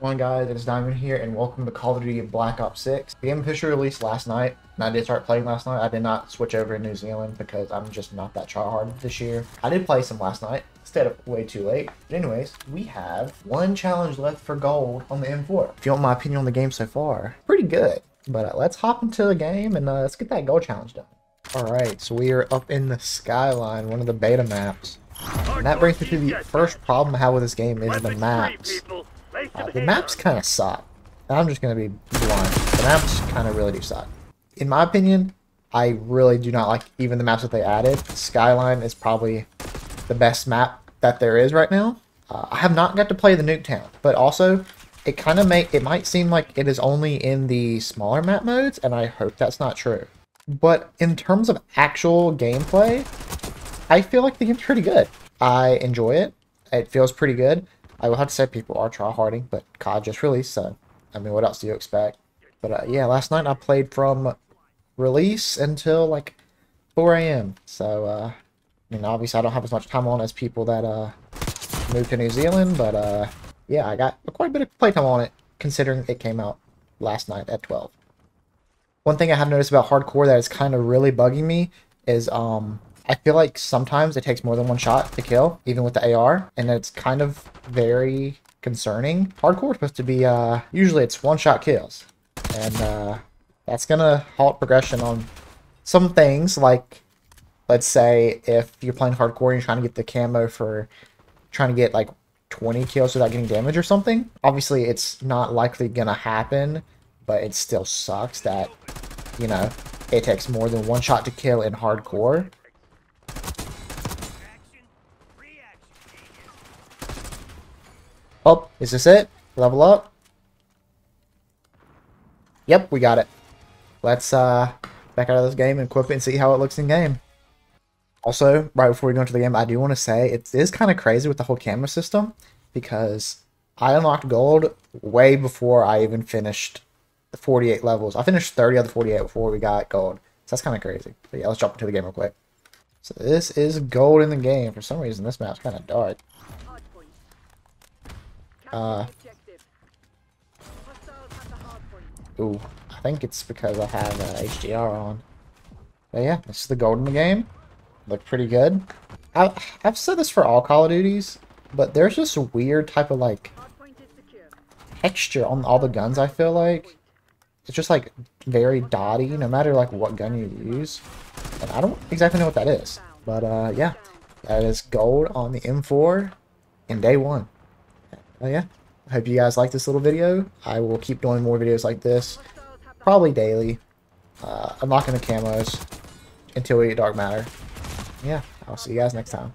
One guys, it's Diamond here, and welcome to Call of Duty Black Ops 6. The game officially released last night, and I did start playing last night. I did not switch over to New Zealand because I'm just not that tryhard this year. I did play some last night, stayed up way too late. But anyways, we have one challenge left for gold on the M4. If you want my opinion on the game so far, pretty good. But uh, let's hop into the game and uh, let's get that gold challenge done. Alright, so we are up in the skyline, one of the beta maps. And that brings me to the first problem I have with this game is the maps. Uh, the maps kind of suck. I'm just going to be blunt. The maps kind of really do suck. In my opinion, I really do not like even the maps that they added. Skyline is probably the best map that there is right now. Uh, I have not got to play the Nuketown, but also it kind of make it might seem like it is only in the smaller map modes, and I hope that's not true. But in terms of actual gameplay, I feel like the game's pretty good. I enjoy it. It feels pretty good. I will have to say people are tryharding, but COD just released, so I mean, what else do you expect? But uh, yeah, last night I played from release until like 4 a.m. So uh, I mean, obviously I don't have as much time on as people that uh, moved to New Zealand, but uh, yeah, I got quite a bit of playtime on it considering it came out last night at 12. One thing I have noticed about hardcore that is kind of really bugging me is um I feel like sometimes it takes more than one shot to kill, even with the AR, and it's kind of very concerning. Hardcore is supposed to be, uh, usually it's one-shot kills, and uh, that's gonna halt progression on some things, like, let's say, if you're playing hardcore and you're trying to get the camo for trying to get, like, 20 kills without getting damage or something. Obviously, it's not likely gonna happen, but it still sucks that, you know, it takes more than one shot to kill in hardcore. Oh, is this it? Level up? Yep, we got it. Let's uh back out of this game and equip it and see how it looks in game. Also, right before we go into the game, I do want to say it is kind of crazy with the whole camo system because I unlocked gold way before I even finished the 48 levels. I finished 30 of the 48 before we got gold. So that's kind of crazy. But yeah, let's jump into the game real quick. So this is gold in the game. For some reason, this map's kind of dark. Uh, ooh, I think it's because I have uh, HDR on. But yeah, this is the gold in the game. Look pretty good. I, I've said this for all Call of Duties, but there's this weird type of like texture on all the guns. I feel like it's just like very dotty, no matter like what gun you use. And I don't exactly know what that is, but uh, yeah, that is gold on the M4 in day one. Oh yeah, I hope you guys like this little video. I will keep doing more videos like this, probably daily. Uh, unlocking the camos until we get dark matter. Yeah, I'll see you guys next time.